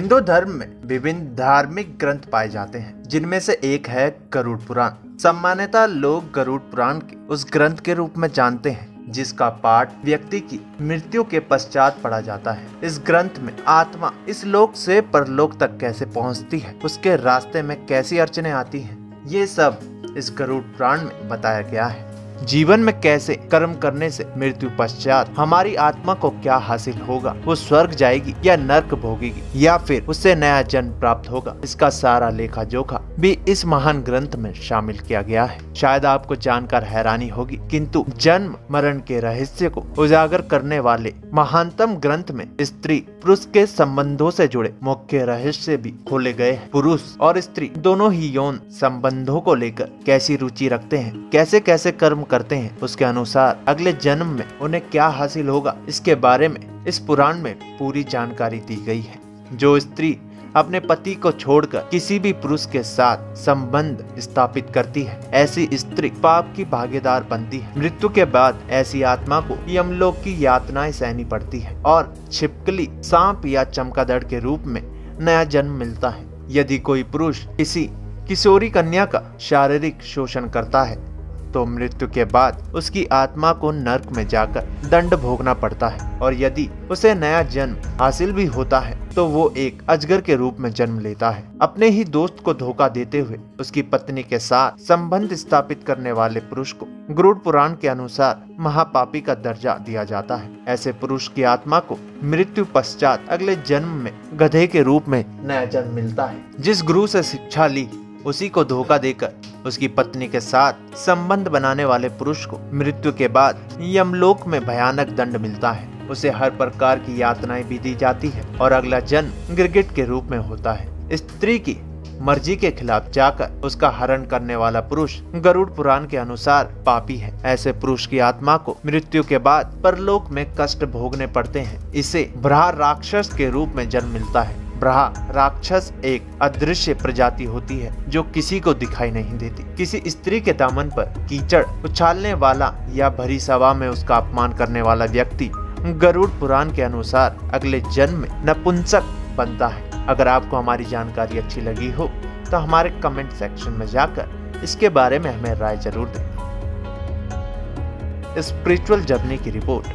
हिंदू धर्म में विभिन्न धार्मिक ग्रंथ पाए जाते हैं, जिनमें से एक है गरुड़ पुराण। सामान्यतः लोग गरुड़ पुराण के उस ग्रंथ के रूप में जानते हैं, जिसका पाठ व्यक्ति की मृत्यु के पश्चात पढ़ा जाता है। इस ग्रंथ में आत्मा इस लोक से परलोक तक कैसे पहुँचती है, उसके रास्ते में कैसी अड़चने आती हैं, ये सब इस गरुड़ पुराण में बताया गया है। जीवन में कैसे कर्म करने से मृत्यु पश्चात हमारी आत्मा को क्या हासिल होगा? वो स्वर्ग जाएगी या नर्क भोगेगी? या फिर उससे नया जन्म प्राप्त होगा? इसका सारा लेखा जोखा भी इस महान ग्रंथ में शामिल किया गया है। शायद आपको जानकर हैरानी होगी, किंतु जन्म, मरण के रहस्य को उजागर करने वाले महानतम ग्रंथ में स्त्री, पुरुष के संबंधों से जुड़े मुख्य रहस्य भी खोले गए हैं। पुरुष और स्त्री दोनों ही यौन संबंधों को लेकर कैसी रुचि रखते हैं? कैसे कैसे कर्म करते हैं, उसके अनुसार अगले जन्म में उन्हें क्या हासिल होगा, इसके बारे में इस पुराण में पूरी जानकारी दी गई है। जो स्त्री अपने पति को छोड़कर किसी भी पुरुष के साथ संबंध स्थापित करती है, ऐसी स्त्री पाप की भागीदार बनती है। मृत्यु के बाद ऐसी आत्मा को यमलोक की यातनाएँ सहनी पड़ती है और छिपकली, सांप या चमकादड़ के रूप में नया जन्म मिलता है। यदि कोई पुरुष किसी किशोरी कन्या का शारीरिक शोषण करता है तो मृत्यु के बाद उसकी आत्मा को नर्क में जाकर दंड भोगना पड़ता है। और यदि उसे नया जन्म हासिल भी होता है तो वो एक अजगर के रूप में जन्म लेता है। अपने ही दोस्त को धोखा देते हुए उसकी पत्नी के साथ संबंध स्थापित करने वाले पुरुष को गरुड़ पुराण के अनुसार महापापी का दर्जा दिया जाता है। ऐसे पुरुष की आत्मा को मृत्यु पश्चात अगले जन्म में गधे के रूप में नया जन्म मिलता है। जिस गुरु से शिक्षा ली, उसी को धोखा देकर उसकी पत्नी के साथ संबंध बनाने वाले पुरुष को मृत्यु के बाद यमलोक में भयानक दंड मिलता है। उसे हर प्रकार की यातनाएँ भी दी जाती है और अगला जन्म गिरगिट के रूप में होता है। स्त्री की मर्ज़ी के खिलाफ जाकर उसका हरण करने वाला पुरुष गरुड़ पुराण के अनुसार पापी है। ऐसे पुरुष की आत्मा को मृत्यु के बाद परलोक में कष्ट भोगने पड़ते हैं। इसे भ्रा राक्षस के रूप में जन्म मिलता है। ब्रहा, राक्षस एक अदृश्य प्रजाति होती है, जो किसी को दिखाई नहीं देती। किसी स्त्री के दामन पर कीचड़ उछालने वाला या भरी सभा में उसका अपमान करने वाला व्यक्ति गरुड़ पुराण के अनुसार अगले जन्म में नपुंसक बनता है। अगर आपको हमारी जानकारी अच्छी लगी हो तो हमारे कमेंट सेक्शन में जाकर इसके बारे में हमें राय ज़रूर दें। स्पिरिचुअल जर्नी की रिपोर्ट।